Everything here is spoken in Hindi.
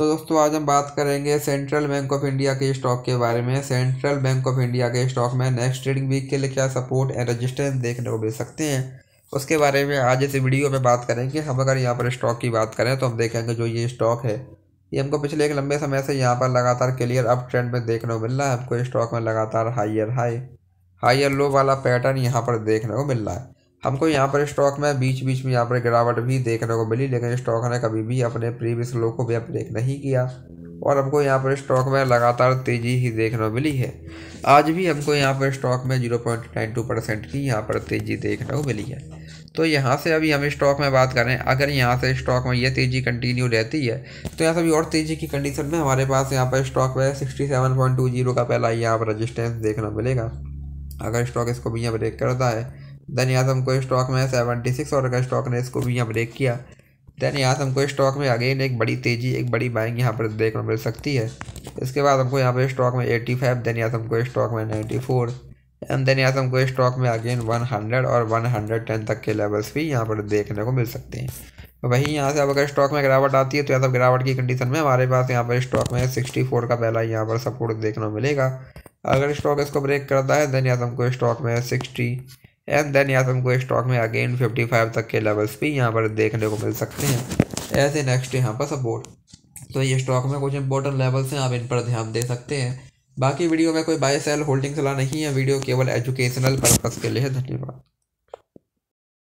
तो दोस्तों, आज हम बात करेंगे सेंट्रल बैंक ऑफ़ इंडिया के स्टॉक के बारे में। सेंट्रल बैंक ऑफ़ इंडिया के स्टॉक में नेक्स्ट ट्रेडिंग वीक के लिए क्या सपोर्ट एंड रजिस्टेंस देखने को मिल सकते हैं। उसके बारे में आज इस वीडियो में बात करेंगे। हम अगर यहाँ पर स्टॉक की बात करें तो हम देखेंगे जो ये स्टॉक है। ये हमको पिछले एक लंबे समय से यहाँ पर लगातार क्लियर अप ट्रेंड में देखने को मिल रहा है। हमको स्टॉक में लगातार हाइयर हाई हाइयर लो वाला पैटर्न यहाँ पर देखने को मिल रहा है। हमको यहाँ पर स्टॉक में बीच बीच में यहाँ पर गिरावट भी देखने को मिली, लेकिन स्टॉक ने कभी भी अपने प्रीवियस लो को ब्रेक नहीं किया। और हमको यहाँ पर स्टॉक में लगातार तेज़ी ही देखने को मिली है। आज भी हमको यहाँ पर स्टॉक में zero point nine two percent की यहाँ पर तेज़ी देखने को मिली है। तो यहाँ से अभी हम स्टॉक में बात करें, अगर यहाँ से स्टॉक में ये तेज़ी कंटिन्यू रहती है तो यहाँ से अभी और तेज़ी की कंडीशन में हमारे पास यहाँ पर स्टॉक में sixty seven point two zero का पहला यहाँ पर रजिस्टेंस देखना मिलेगा। अगर स्टॉक इसको भी यहाँ ब्रेक करता है देन यहाँ से हमको स्टॉक में सेवेंटी सिक्स और अगर स्टॉक ने इसको भी यहाँ ब्रेक किया देन यहाँ से हमको स्टॉक में अगेन एक बड़ी तेज़ी, एक बड़ी बाइंग यहाँ पर देखने मिल सकती है। इसके बाद हमको यहाँ पर स्टॉक में एट्टी फाइव देन यहाँ से हमको स्टॉक में नाइन्टी फोर एंड देन यहाँ से हमको स्टॉक में अगेन वन हंड्रेड और वन हंड्रेड टेन तक के लेवल्स भी यहाँ पर देखने को मिल सकते हैं। वहीं यहाँ से अब अगर स्टॉक में गिरावट आती है तो यहाँ सब गिरावट की कंडीशन में हमारे पास यहाँ पर स्टॉक में सिक्सटी फोर का पहला यहाँ पर सपोर्ट देखने को मिलेगा। अगर स्टॉक इसको ब्रेक करता है देन यहाँ से हमको स्टॉक में सिक्सटी एंड देन यहाँ हमको स्टॉक में अगेन 55 तक के लेवल्स भी यहाँ पर देखने को मिल सकते हैं। एज ए नेक्स्ट यहाँ पर सपोर्ट तो ये स्टॉक में कुछ इंपॉर्टेंट लेवल्स हैं, आप इन पर ध्यान दे सकते हैं। बाकी वीडियो में कोई बाय सेल होल्डिंग सलाह नहीं है। वीडियो केवल एजुकेशनल पर्पज़ के लिए धन्यवाद।